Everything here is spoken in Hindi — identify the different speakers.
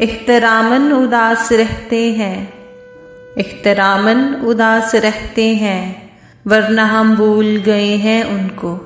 Speaker 1: इख्तरामन उदास रहते हैं। इख्तरामन उदास रहते हैं वरना हम भूल गए हैं उनको।